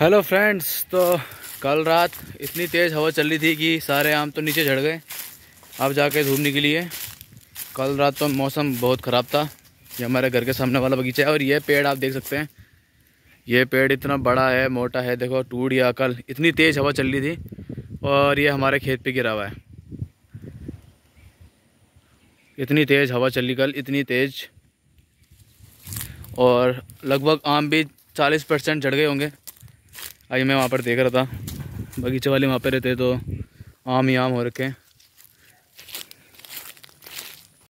Hello friends तो कल रात इतनी तेज़ हवा चल रही थी कि सारे आम तो नीचे झड़ गए अब जाके धूप निकली है कल रात तो मौसम बहुत ख़राब था। ये हमारे घर के सामने वाला बगीचा है और ये पेड़ आप देख सकते हैं। ये पेड़ इतना बड़ा है, मोटा है, देखो, टूट गया कल। इतनी तेज़ हवा चल रही थी और ये हमारे खेत पे गिरा हुआ है। इतनी तेज़ हवा चली कल, इतनी तेज़। और लगभग आम भी चालीस परसेंट झड़ गए होंगे। आज मैं वहाँ पर देख रहा था। बगीचे वाले वहाँ पर रहते तो आम ही आम हो रखे हैं।